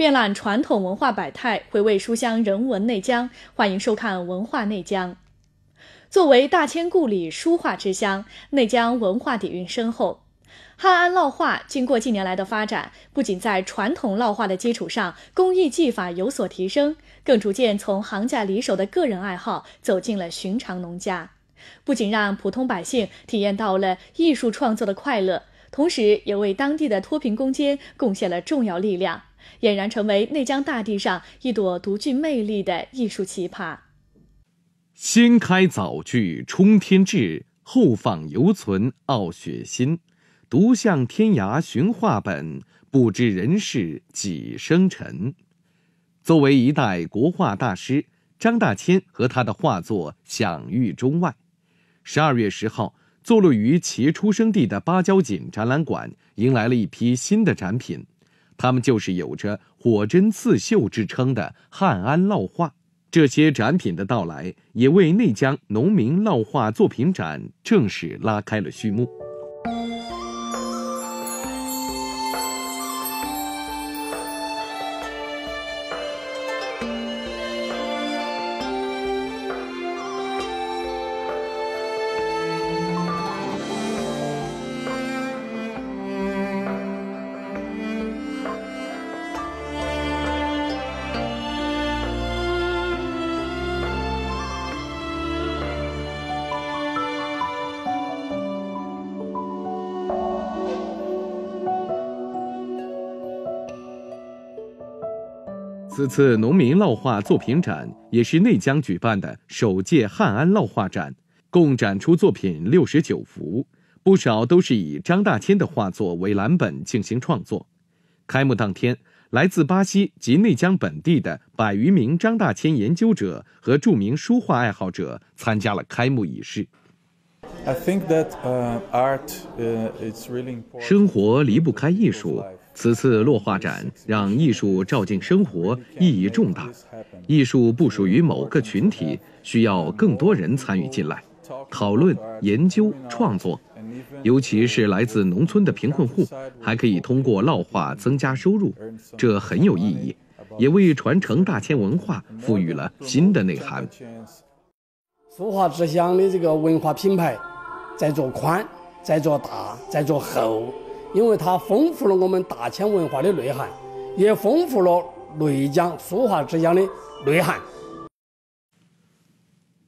遍览传统文化百态，回味书香人文内江。欢迎收看《文化内江》。作为大千故里书画之乡，内江文化底蕴深厚。汉安烙画经过近年来的发展，不仅在传统烙画的基础上，工艺技法有所提升，更逐渐从行家里手的个人爱好走进了寻常农家。不仅让普通百姓体验到了艺术创作的快乐，同时也为当地的脱贫攻坚贡献了重要力量。俨然成为内江大地上一朵独具魅力的艺术奇葩。先开早句冲天志，后放犹存傲雪心。独向天涯寻画本，不知人世几生尘。作为一代国画大师，张大千和他的画作享誉中外。十二月十号，坐落于其出生地的芭蕉井展览馆迎来了一批新的展品。他们就是有着“火针刺绣”之称的汉安烙画。这些展品的到来，也为内江农民烙画作品展正式拉开了序幕。此次农民烙画作品展也是内江举办的首届汉安烙画展，共展出作品六十九幅，不少都是以张大千的画作为蓝本进行创作。开幕当天，来自巴西及内江本地的百余名张大千研究者和著名书画爱好者参加了开幕仪式。I think that art is really important. 生活离不开艺术。此次落画展让艺术照进生活，意义重大。艺术不属于某个群体，需要更多人参与进来，讨论、研究、创作。尤其是来自农村的贫困户，还可以通过烙画增加收入，这很有意义，也为传承大千文化赋予了新的内涵。书画之乡的这个文化品牌，在做宽，在做大，在做厚。因为它丰富了我们大千文化的内涵，也丰富了内江书画之乡的内涵。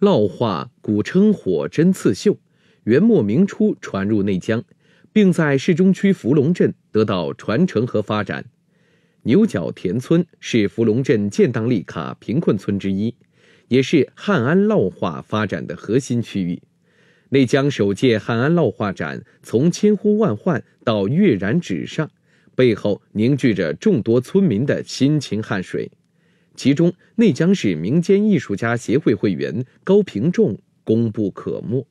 烙画古称火针刺绣，元末明初传入内江，并在市中区芙蓉镇得到传承和发展。牛角田村是芙蓉镇建档立卡贫困村之一，也是汉安烙画发展的核心区域。内江首届汉安烙画展从千呼万唤到跃然纸上，背后凝聚着众多村民的辛勤汗水。其中，内江市民间艺术家协会会员高平仲功不可没。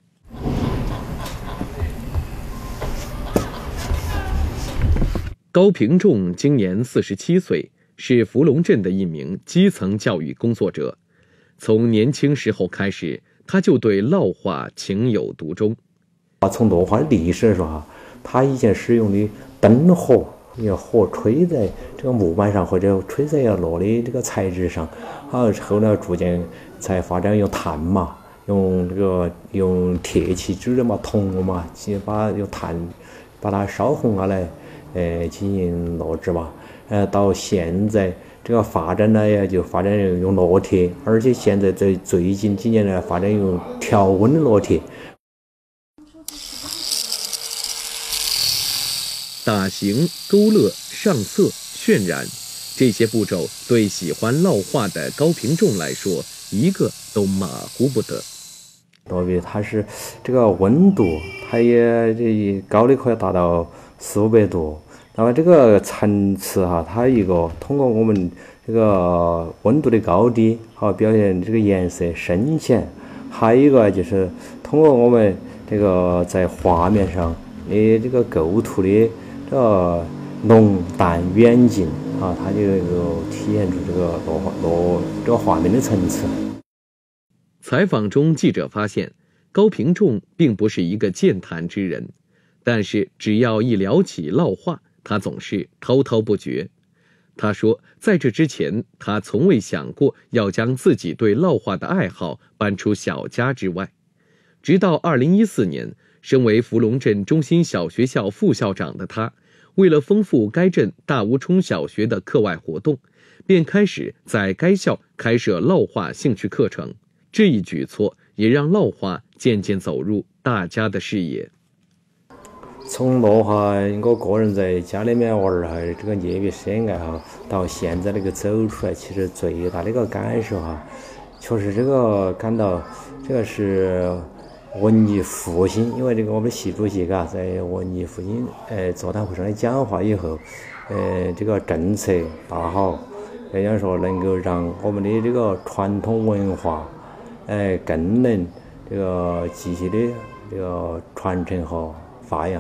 高平仲今年四十七岁，是福隆镇的一名基层教育工作者。从年轻时候开始。他就对烙画情有独钟。啊，从烙画的历史来说哈，他以前使用的灯火，要火吹在这个木板上，或者吹在要烙的这个材质上。好，后来逐渐才发展用炭嘛，用这个用铁器制的嘛，铜嘛，去把用炭把它烧红下来，呃，进行烙制嘛。呃，到现在。这个发展呢，也就发展用烙铁，而且现在在最近几年呢，发展用调温的烙铁。打形、勾勒、上色、渲染，这些步骤对喜欢烙画的高平仲来说，一个都马虎不得。特别它是这个温度，它也这高的可以达到四五百度。那么这个层次哈，它一个通过我们这个温度的高低，好表现这个颜色深浅；还有一个就是通过我们这个在画面上的这个构图的这个浓淡远近啊，它就能够体现出这个落落这个画面的层次。采访中，记者发现高平仲并不是一个健谈之人，但是只要一聊起烙画，他总是滔滔不绝。他说，在这之前，他从未想过要将自己对烙画的爱好搬出小家之外。直到2014年，身为福隆镇中心小学校副校长的他，为了丰富该镇大吴冲小学的课外活动，便开始在该校开设烙画兴趣课程。这一举措也让烙画渐渐走入大家的视野。从烙画，我个人在家里面玩儿哈，这个业余时间爱好，到现在那个走出来，其实最大的一个感受哈，确实这个感到这个是文艺复兴，因为这个我们习主席嘎在文艺复兴呃座谈会上的讲话以后，呃这个政策大好，人家说能够让我们的这个传统文化，哎更能这个继续的这个传承和发扬。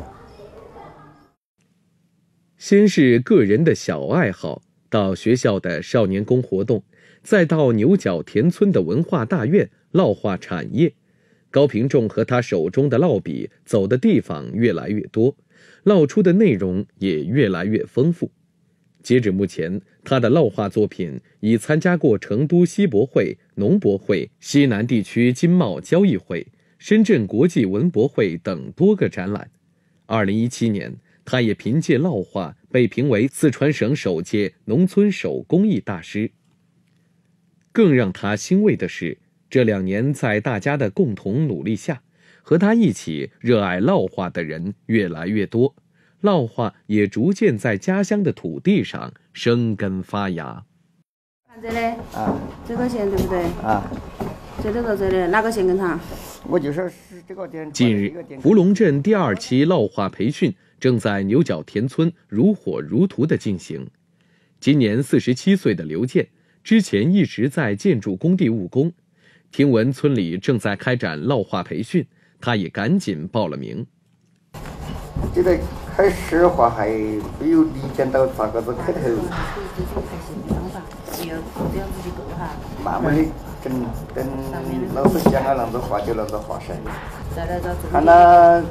先是个人的小爱好，到学校的少年宫活动，再到牛角田村的文化大院烙画产业，高平仲和他手中的烙笔走的地方越来越多，烙出的内容也越来越丰富。截止目前，他的烙画作品已参加过成都西博会、农博会、西南地区经贸交易会、深圳国际文博会等多个展览。二零一七年。他也凭借烙画被评为四川省首届农村手工艺大师。更让他欣慰的是，这两年在大家的共同努力下，和他一起热爱烙画的人越来越多，烙画也逐渐在家乡的土地上生根发芽。看这里，啊，这个线对不对？啊，这里到这里，哪个线更长？我就说是这个点。近日，芙蓉镇第二期烙画培训。正在牛角田村如火如荼地进行。今年四十七岁的刘健，之前一直在建筑工地务工，听闻村里正在开展烙画培训，他也赶紧报了名。这个开始画还没有理解到咋个子开头。慢慢的等等老师讲了啷子画就啷子画噻。看他。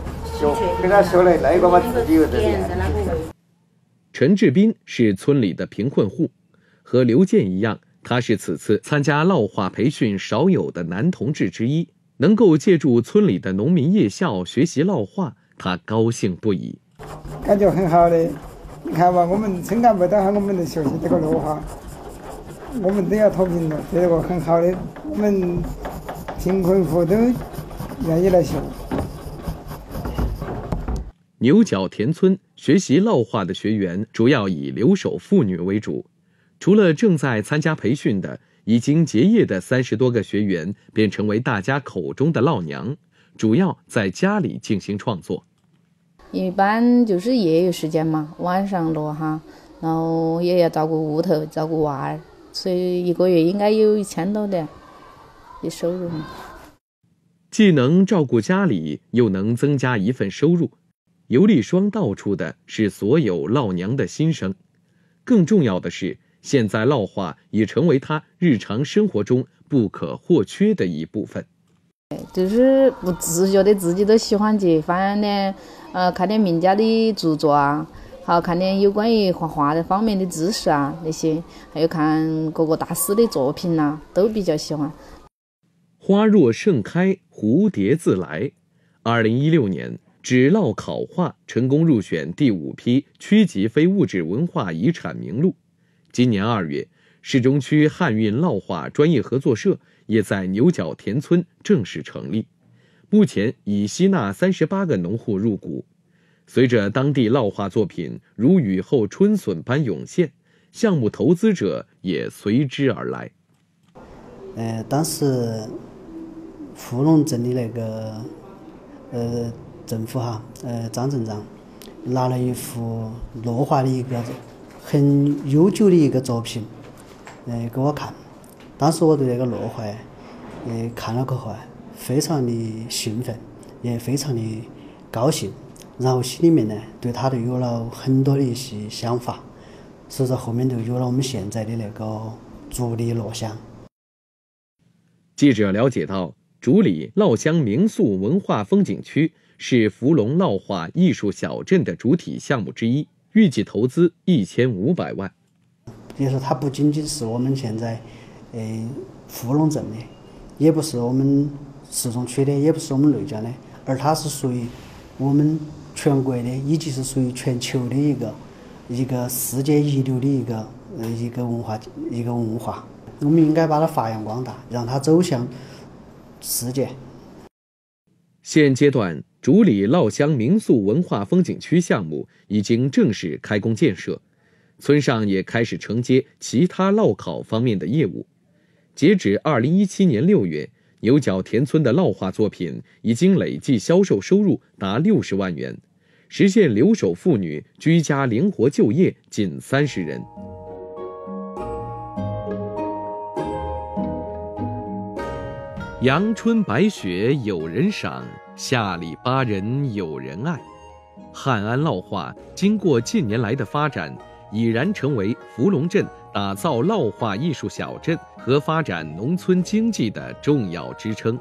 跟他说那个嘛自己又在练。陈志斌是村里的贫困户，和刘健一样，他是此次参加烙画培训少有的男同志之一。能够借助村里的农民夜校学习烙画，他高兴不已。感觉很好的，你看嘛，我们村干部都喊我们来学习这个烙画，我们都要脱贫了，这个很好的，我们贫困户都愿意来学。牛角田村学习烙画的学员主要以留守妇女为主，除了正在参加培训的，已经结业的三十多个学员便成为大家口中的烙娘，主要在家里进行创作。一般就是业余时间嘛，晚上烙哈，然后也要照顾屋头，照顾娃儿，所以一个月应该有一千多的的收入。既能照顾家里，又能增加一份收入。尤丽双道出的是所有烙娘的心声，更重要的是，现在烙画已成为她日常生活中不可或缺的一部分。就是不自觉的自己都喜欢去翻呢，呃，看点名家的著作啊，好看点有关于画画的方面的知识啊那些，还有看各个大师的作品呐，都比较喜欢。花若盛开，蝴蝶自来。二零一六年。纸烙烤画成功入选第五批区级非物质文化遗产名录。今年二月，市中区汉韵烙画专业合作社也在牛角田村正式成立，目前已吸纳三十八个农户入股。随着当地烙画作品如雨后春笋般涌现，项目投资者也随之而来。呃，当时富隆镇的那个，呃。政府哈，呃，张镇长拿了一幅落画的一个很悠久的一个作品，呃，给我看。当时我对那个落画，呃，看了过后啊，非常的兴奋，也非常的高兴。然后心里面呢，对他就有了很多的一些想法，所以说后面就有了我们现在的那个竹里落乡。记者了解到，竹里烙乡民宿文化风景区。是福隆烙画艺术小镇的主体项目之一，预计投资一千五百万。也就是它不仅仅是我们现在，呃，富隆镇的，也不是我们市中区的，也不是我们内江的，而它是属于我们全国的，以及是属于全球的一个一个世界一流的一个呃一个文化一个文化。我们应该把它发扬光大，让它走向世界。现阶段，竹里稻香民宿文化风景区项目已经正式开工建设，村上也开始承接其他烙烤方面的业务。截止二零一七年六月，牛角田村的烙画作品已经累计销售收入达六十万元，实现留守妇女居家灵活就业近三十人。阳春白雪有人赏，下里巴人有人爱。汉安烙画经过近年来的发展，已然成为福龙镇打造烙画艺术小镇和发展农村经济的重要支撑。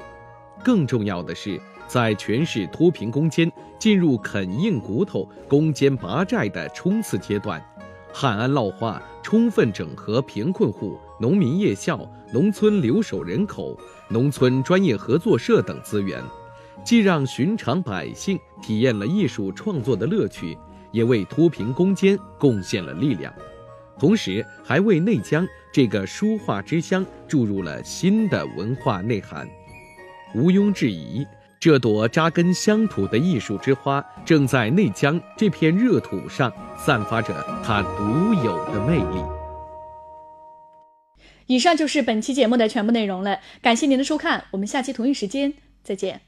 更重要的是，在全市脱贫攻坚、进入啃硬骨头、攻坚拔寨的冲刺阶段。汉安烙画充分整合贫困户、农民夜校、农村留守人口、农村专业合作社等资源，既让寻常百姓体验了艺术创作的乐趣，也为脱贫攻坚贡献了力量，同时还为内江这个书画之乡注入了新的文化内涵。毋庸置疑。这朵扎根乡土的艺术之花，正在内江这片热土上散发着它独有的魅力。以上就是本期节目的全部内容了，感谢您的收看，我们下期同一时间再见。